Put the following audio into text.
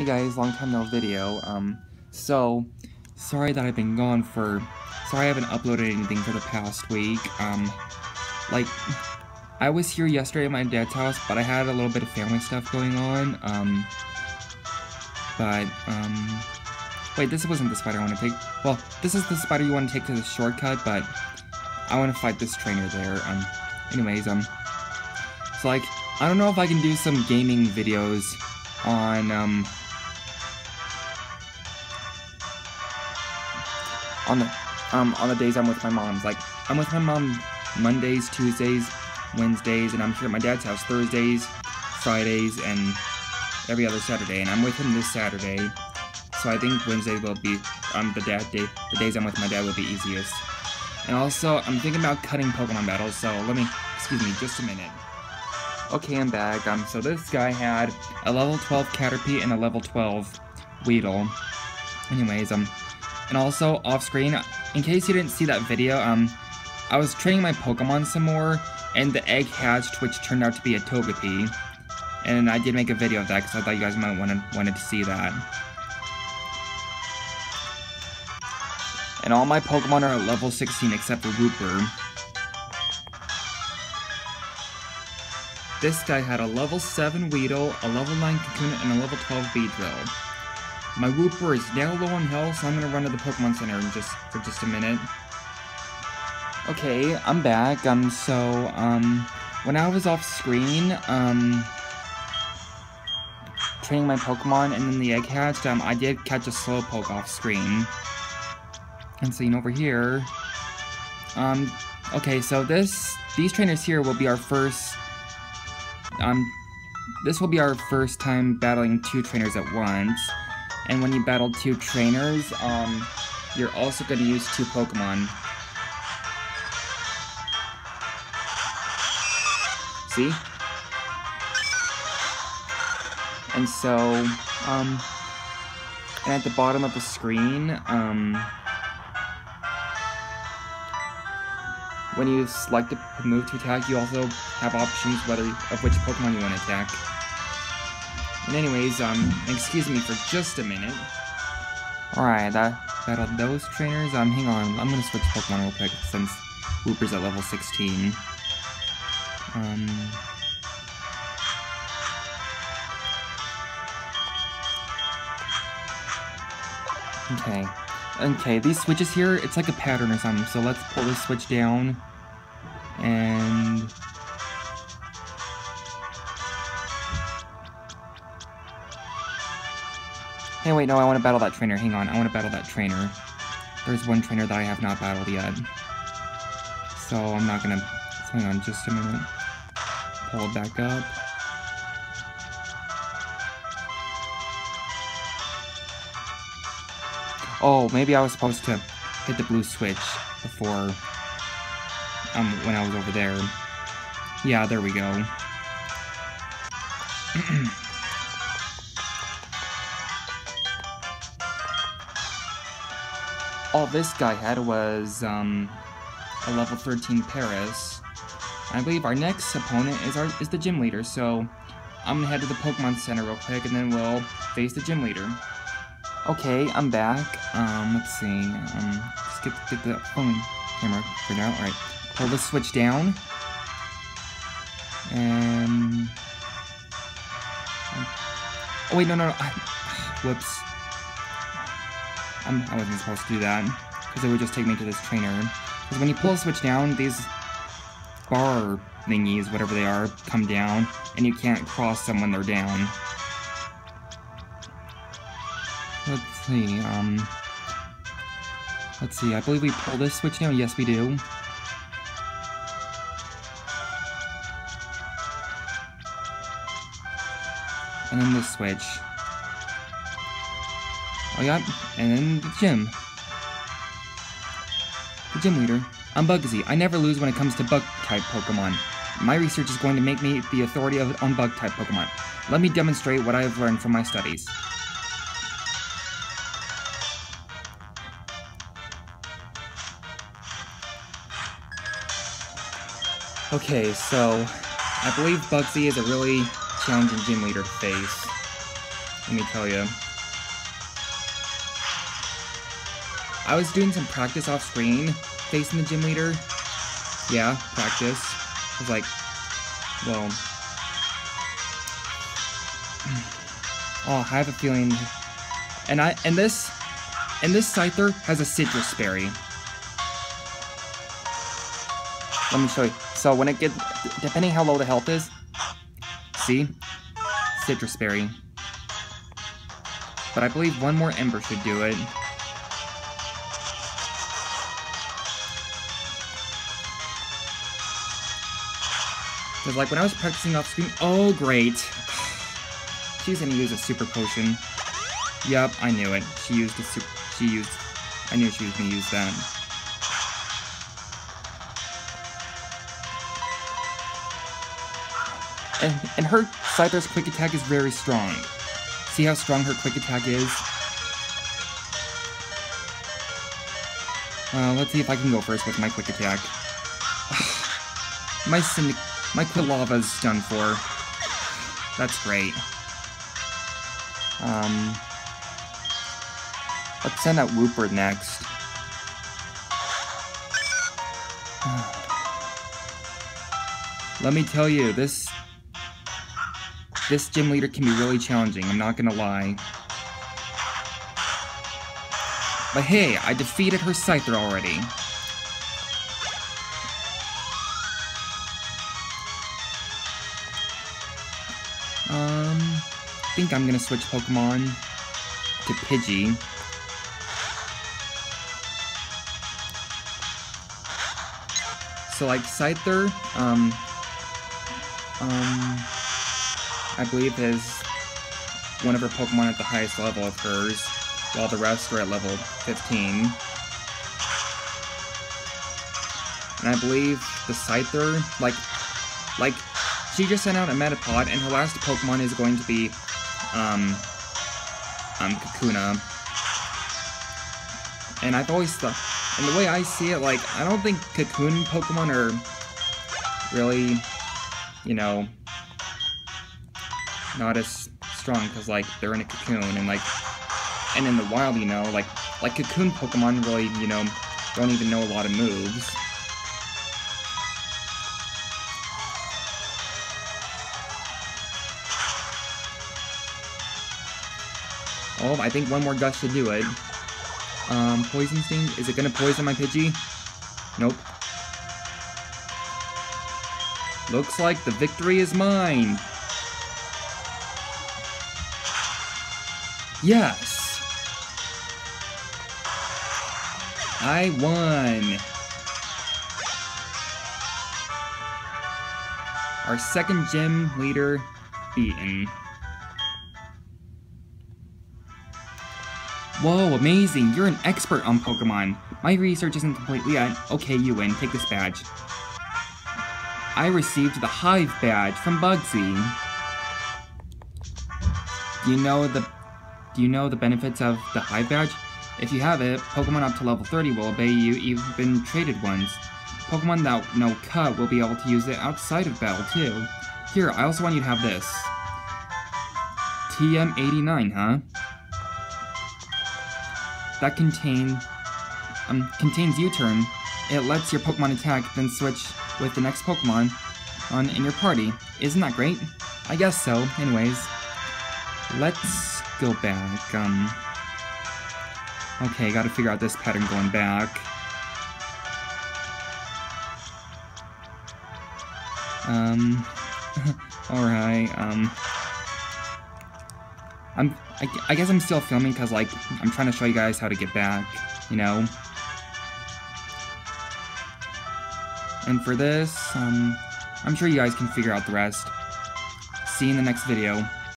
Hey guys, long time no video. Um, so, sorry that I've been gone for, sorry I haven't uploaded anything for the past week. Um, like, I was here yesterday at my dad's house, but I had a little bit of family stuff going on. Um, but, um, wait, this wasn't the spider I want to take. Well, this is the spider you want to take to the shortcut, but I want to fight this trainer there. Um, anyways, um, so like, I don't know if I can do some gaming videos on, um, on the, um, on the days I'm with my mom's. Like, I'm with my mom Mondays, Tuesdays, Wednesdays, and I'm here at my dad's house Thursdays, Fridays, and every other Saturday. And I'm with him this Saturday, so I think Wednesday will be, um, the dad day, the days I'm with my dad will be easiest. And also, I'm thinking about cutting Pokemon battles, so let me, excuse me, just a minute. Okay, I'm back. Um, so this guy had a level 12 Caterpie and a level 12 Weedle. Anyways, um, and also off screen, in case you didn't see that video, um, I was training my Pokemon some more, and the egg hatched, which turned out to be a Togepi. And I did make a video of that because I thought you guys might want wanted to see that. And all my Pokemon are at level 16 except for Wooper. This guy had a level 7 Weedle, a level 9 Kakuna, and a level 12 Beedrill. My Wooper is now low on health, so I'm gonna run to the Pokemon Center in just for just a minute. Okay, I'm back. Um, so, um, when I was off screen, um, training my Pokemon and then the egg hatched, um, I did catch a Slowpoke off screen. And seeing over here, um, okay, so this, these trainers here will be our first um, this will be our first time battling two trainers at once. And when you battle two trainers, um, you're also going to use two Pokemon. See? And so, um, and at the bottom of the screen, um, when you select a move to attack, you also have options whether of which Pokemon you want to attack. And anyways, um, excuse me for just a minute. Alright, that battled those trainers. Um, hang on, I'm gonna switch Pokemon real quick since Wooper's at level 16. Um... Okay. Okay, these switches here, it's like a pattern or something, so let's pull this switch down. And... Hey, wait, no, I want to battle that trainer. Hang on, I want to battle that trainer. There's one trainer that I have not battled yet. So I'm not gonna... Hang on just a minute. Pull it back up. Oh, maybe I was supposed to hit the blue switch before, um, when I was over there. Yeah, there we go. All this guy had was, um, a level 13 Paras. I believe our next opponent is our is the gym leader, so I'm gonna head to the Pokemon Center real quick, and then we'll face the gym leader. Okay, I'm back. Um, let's see. Um, let's get, get the phone camera for now. Alright, pull the switch down. And... Oh, wait, no, no, no. Whoops. I wasn't supposed to do that. Because it would just take me to this trainer. Because when you pull the switch down, these bar thingies, whatever they are, come down. And you can't cross them when they're down. Let's see, um... Let's see, I believe we pull this switch down. Yes, we do. And then this switch. Oh yeah, and then the gym. The gym leader. I'm Bugsy. I never lose when it comes to bug-type Pokemon. My research is going to make me the authority of, on bug-type Pokemon. Let me demonstrate what I have learned from my studies. Okay, so I believe Bugsy is a really challenging gym leader to face. Let me tell you. I was doing some practice off screen, facing the gym leader. Yeah, practice. I was like, well... Oh, I have a feeling... And I and this and this Scyther has a Sitrus berry. Let me show you. So when it gets, depending how low the health is, see, Sitrus berry. But I believe one more Ember should do it. Because, like, when I was practicing off screen... Oh, great. She's gonna use a super potion. Yep, I knew it. She used a super... She used... I knew she was gonna use that. And, and her Scyther's quick attack is very strong. See how strong her quick attack is? Uh, let's see if I can go first with my quick attack. my Syndic my Quilava's done for. That's great. Um, let's send out Wooper next. Let me tell you, this this gym leader can be really challenging, I'm not gonna lie. But hey, I defeated her Scyther already. Think I'm gonna switch Pokemon to Pidgey. So like Scyther, um, um, I believe is one of her Pokemon at the highest level of hers, while the rest are at level 15. And I believe the Scyther, like, like, she just sent out a Metapod, and her last Pokemon is going to be, um, um, Kakuna. And I've always thought, and the way I see it, like, I don't think Cocoon Pokemon are really, you know, not as strong because like they're in a cocoon and like and in the wild you know like like cocoon pokemon really you know don't even know a lot of moves Oh, I think one more gust should do it. Um, Poison Sting. Is it gonna poison my Pidgey? Nope. Looks like the victory is mine. Yes! I won! Our second gym leader beaten. Whoa, amazing! You're an expert on Pokemon. My research isn't complete yet. Okay, you win. Take this badge. I received the Hive badge from Bugsy. Do you know the do you know the benefits of the Hive Badge? If you have it, Pokemon up to level 30 will obey you even traded ones. Pokemon that know Cut will be able to use it outside of battle too. Here, I also want you to have this. TM89, huh? That contain, um, contains U-turn. It lets your Pokemon attack, then switch with the next Pokemon on in your party. Isn't that great? I guess so. Anyways, let's go back. Um. Okay, gotta figure out this pattern going back. Um. Alright, um. I'm. I, I guess I'm still filming because, like, I'm trying to show you guys how to get back, you know? And for this, um, I'm sure you guys can figure out the rest. See you in the next video.